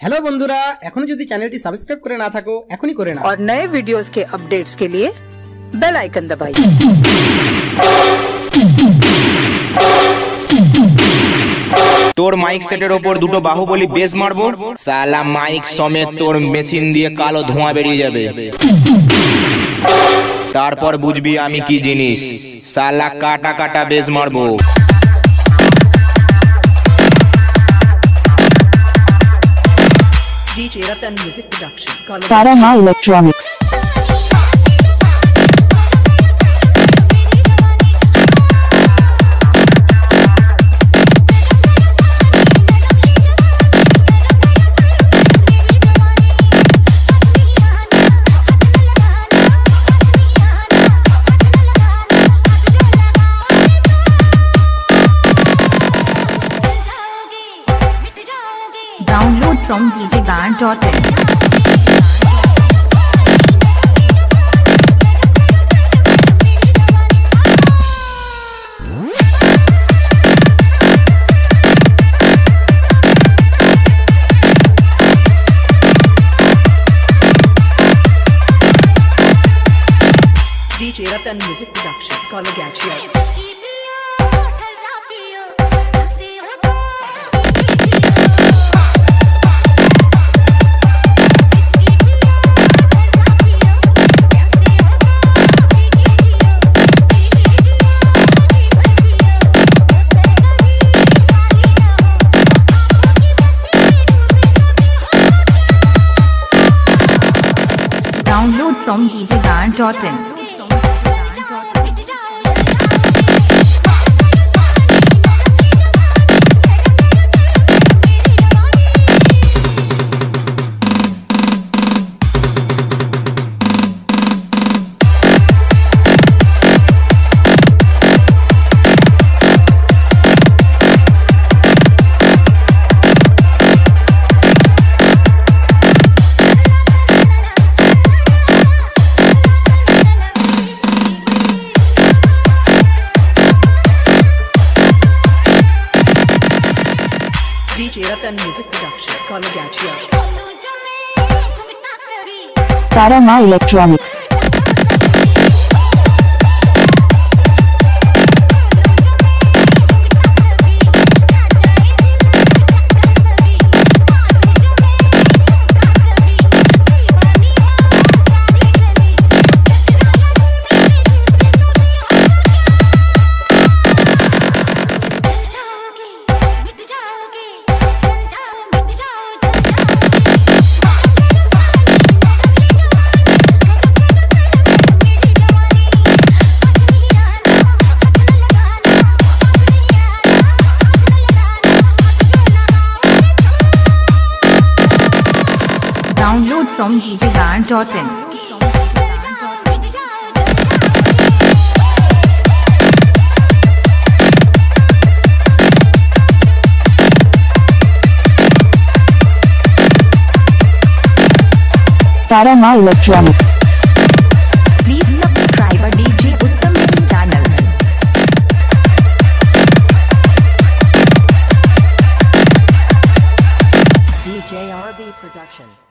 Hello বন্ধুরা এখনো যদি চ্যানেলটি সাবস্ক্রাইব করে না থাকো এখনই করে নাও और नए वीडियोस के अपडेट्स के लिए बेल आइकन दबाइए তোর মাইক সেটের ওপর দুটো বাহুবলী বেস মারবো সালা মাইক সমেত তোর মেশিন দিয়ে কালো ধোঁয়া বেরিয়ে যাবে তারপর বুঝবি আমি কি জিনিস সালা কাটা কাটা বেস মারবো DJ Ratan Music Production. Tarama Electronics. From djband.in. DJ Ratan Music Production. Kologachia. from DJ Dan DJ Music Production. Kologachia. Tarama Electronics. from djgarn.in. Tarama Electronics. Please subscribe our DJ Uttam channel. DJ RB Production.